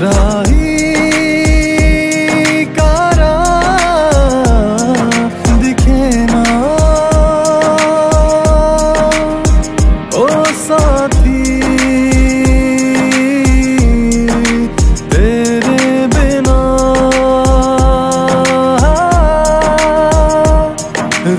राही कारा दिखे ना। ओ साथी तेरे बिना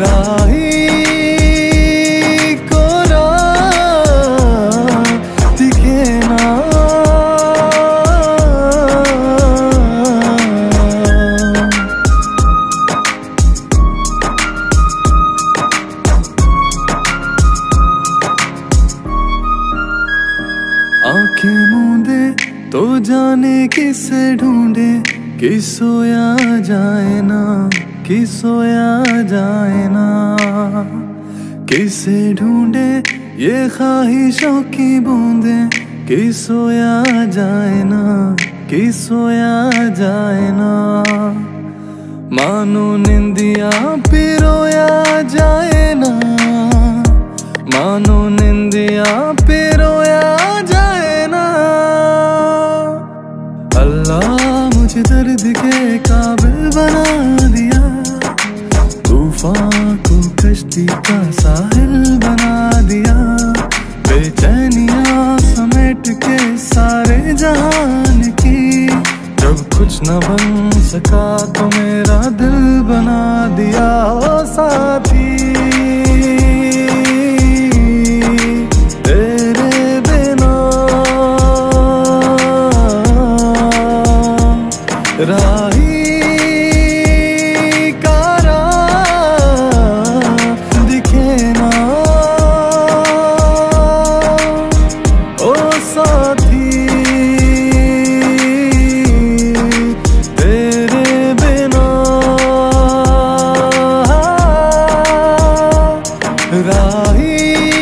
राही आँखें मूंदे तो जाने किसे ढूंढे? कि सोया जाए ना कि सोया जाए ना? किसे ढूंढे ये ख्वाहिशों की बूंदे? कि सोया जाए ना कि सोया जाए ना? मानो निंदिया पिरोया जाए ना। मानो निंदिया न बन सका तो मेरा दिल बना दिया ओ साथी। तेरे बिना राही ti.